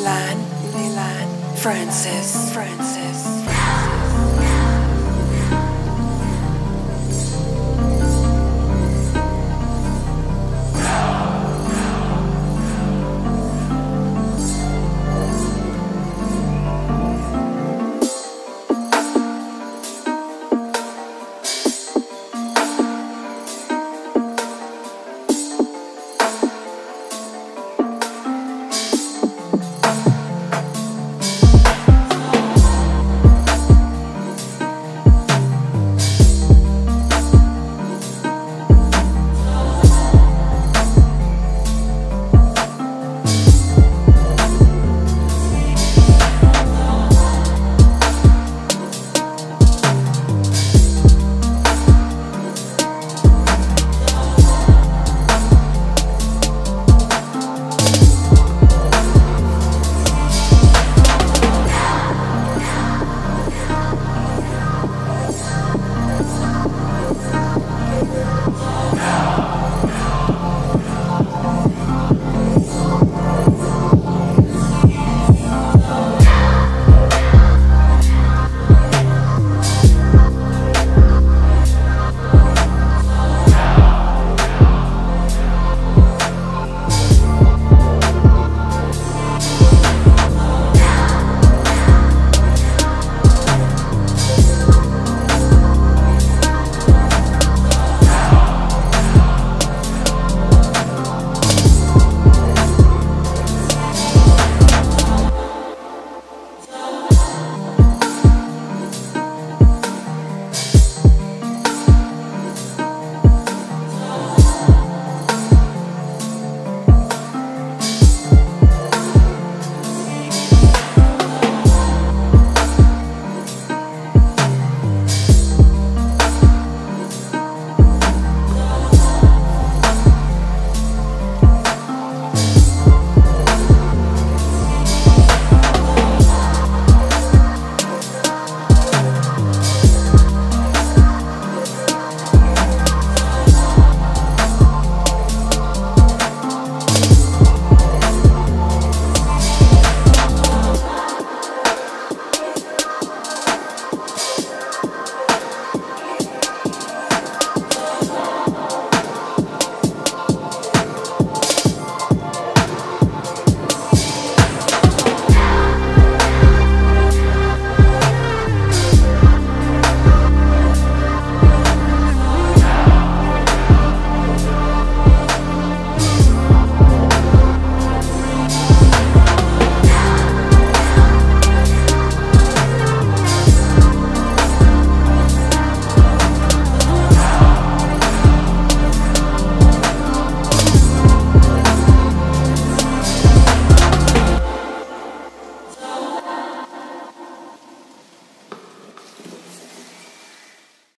Leland, Leland, Francis, Francis. Francis.